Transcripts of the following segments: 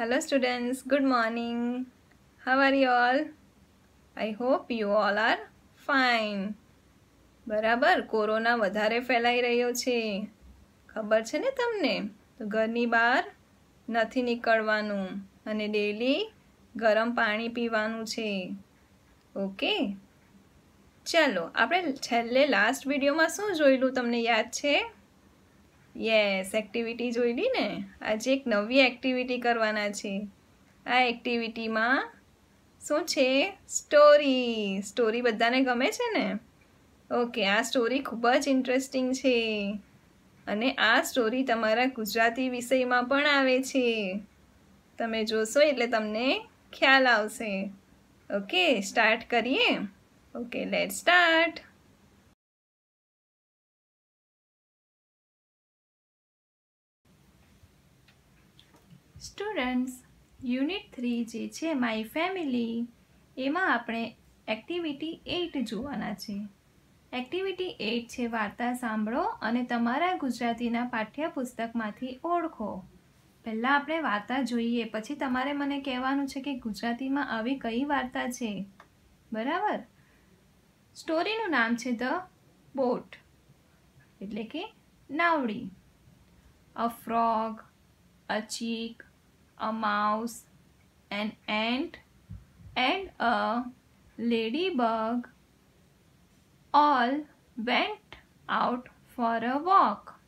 Hello students, good morning. How are you all? I hope you all are fine. બરાબર? Corona વધારે ફેલાઈ રહ્યો છે. ખબર છે ને તમને? તો ઘરની બહાર નથી નીકળવાનું અને ડેલી ગરમ પાણી પીવાનું છે. ઓકે? ચાલો આપણે છેલ્લે લાસ્ટ વિડીયોમાં શું જોયેલું તમને યાદ છે? યસ એક્ટિવિટી જોઈલી ને? આજે એક નવી એક્ટિવિટી કરવાના છે. આ એક્ટિવિટીમાં શું છે? સ્ટોરી સ્ટોરી બધાને ગમે છે ને? ઓકે આ સ્ટોરી ખૂબ જ ઇન્ટરેસ્ટિંગ છે. અને આ સ્ટોરી તમારા ગુજરાતી વિષયમાં પણ આવે છે. તમે જોશો એટલે તમને ખ્યાલ આવશે. ઓકે સ્ટાર્ટ કરીએ. Okay let start students, unit three જે છે, માય ફેમિલી, એમાં આપણે એક્ટિવિટી એઇટ જોવાના છે. એક્ટિવિટી એઇટ છે, વાર્તા સાંભળો અને તમારા ગુજરાતીના પાઠ્યપુસ્તકમાંથી ઓળખો. પહેલાં આપણે વાર્તા જોઈએ, પછી તમારે મને કહેવાનું છે કે ગુજરાતીમાં આવી કઈ વાર્તા છે? બરાબર? સ્ટોરીનું નામ છે ધ બોટ, એટલે કે નાવડી. A frog, a chick a mouse, an ant, and a ladybug all went out for a walk.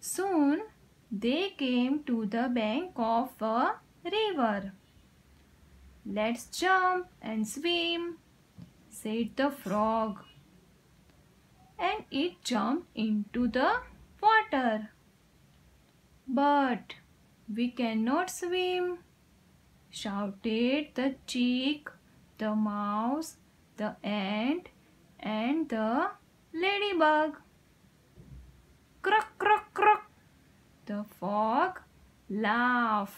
Soon they came to the bank of a river. Let's jump and swim, said the frog. And it jumped into the water. But we cannot swim, shouted the chick, the mouse, the ant, and the ladybug. Croak, croak, croak. The frog laughed.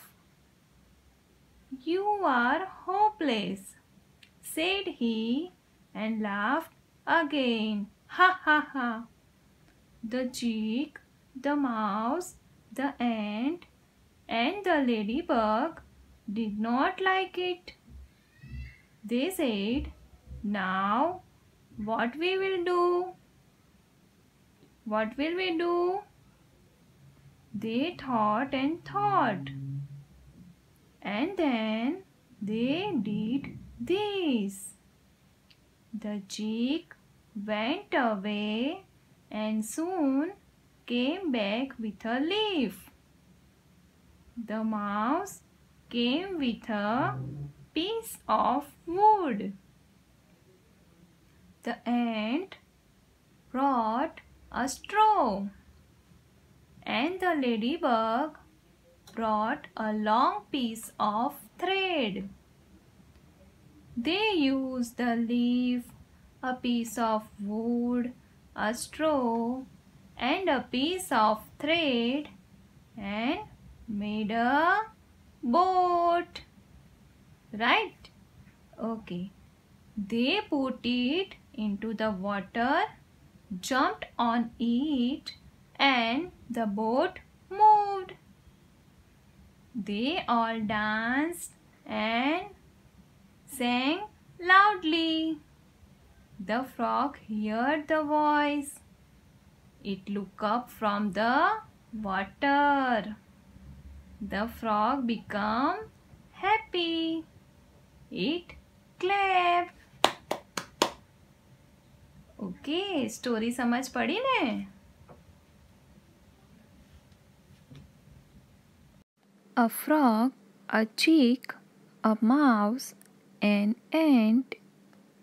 You are hopeless, said he, and laughed again. Ha ha ha. The chick, the mouse, the ant, and the ladybug did not like it. They said, Now, what we will do? What will we do? They thought and thought. And then they did this. The chick went away and soon came back with a leaf. The mouse came with a piece of wood. The ant brought a straw. And the ladybug brought a long piece of thread. They used the leaf, a piece of wood, a straw, and a piece of thread and made a boat. Right? Okay. They put it into the water, jumped on it, and the boat moved. They all danced and sang loudly. The frog heard the voice. It looked up from the water. The frog become happy. It clap. story. Samaj padi ne. A frog, a chick, a mouse, an ant,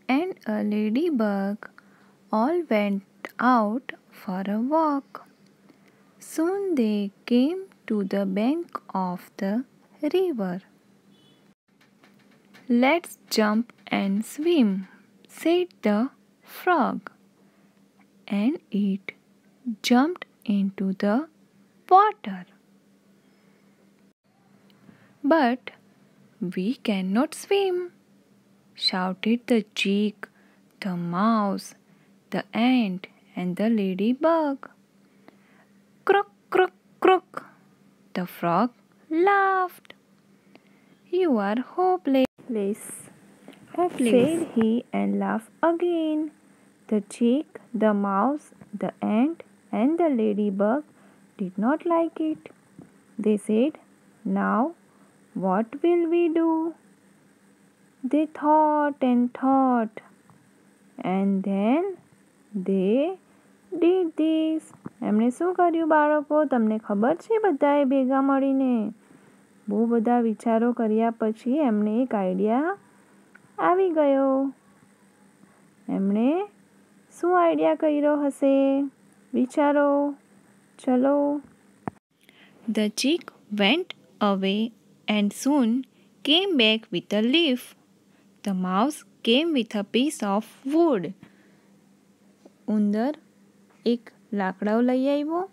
and a ladybug all went out for a walk. Soon they came to the bank of the river. Let's jump and swim, said the frog. And it jumped into the water. But we cannot swim, shouted the chick, the mouse, the ant, and the ladybug. Croak, croak, croak. The frog laughed. You are hopeless, hopeless, said he and laughed again. The chick, the mouse, the ant, and the ladybug did not like it. They said, Now, what will we do? They thought and thought, and then they did this. એમણે શું કર્યું બાળકો? તમને ખબર છે બધાએ ભેગા મળીને? બહુ બધા વિચારો કર્યા પછી એમને એક આઈડિયા આવી ગયો. એમણે શું આઈડિયા કર્યો હશે? વિચારો. ચલો. The chick went away and soon came back with a leaf. The mouse came with a piece of wood. ઉંદર, એક લાકડાઓ લઈ આવ્યો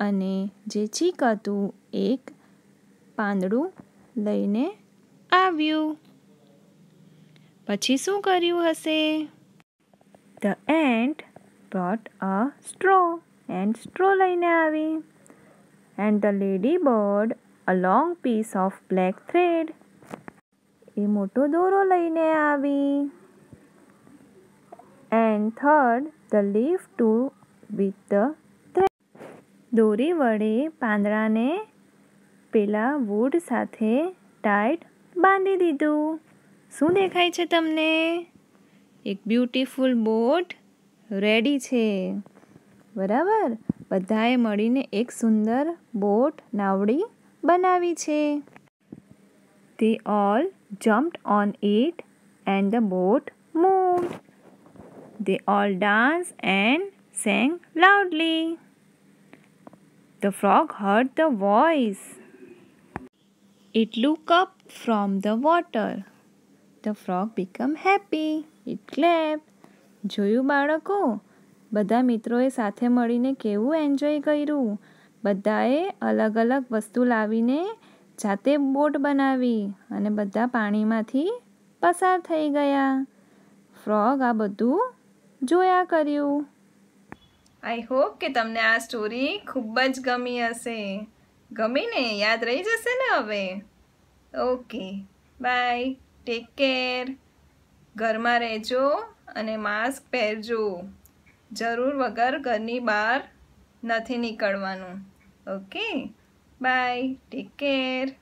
અને જે ચીક હતું એક પાંદડું લઈને આવ્યું. પછી શું કર્યું હશે? The ant brought a straw and straw લઈને આવી. And the ladybird a long piece of black thread એ મોટો દોરો લઈને આવી. And third the leaf to with the thread દોરી વડે પાંદડાને પેલા વૂડ સાથે ટાઈટ બાંધી દીધું. શું દેખાય છે તમને? એક બ્યુટીફુલ બોટ રેડી છે. બરાબર? બધાએ મળીને એક સુંદર બોટ નાવડી બનાવી છે. તે all jumped on it and the boat move they all dance and sang loudly. The frog heard the voice. It looked up from the water. The frog became happy. It clapped. જોયું બાળકો બધા મિત્રોએ સાથે મળીને કેવું enjoy કર્યું બધાએ અલગ અલગ વસ્તુ લાવીને જાતે બોટ બનાવી અને બધા પાણીમાંથી પસાર થઈ ગયા ફ્રોગ આ બધું જોયા કર્યું આઈ હોપ કે તમને આ સ્ટોરી ખૂબ જ ગમી હશે. ગમીને યાદ રહી જશે ને હવે? Okay, bye, take care. ઘરમાં રહેજો અને માસ્ક પહેરજો. જરૂર વગર ઘરની બહાર નથી નીકળવાનું. Okay, bye, take care.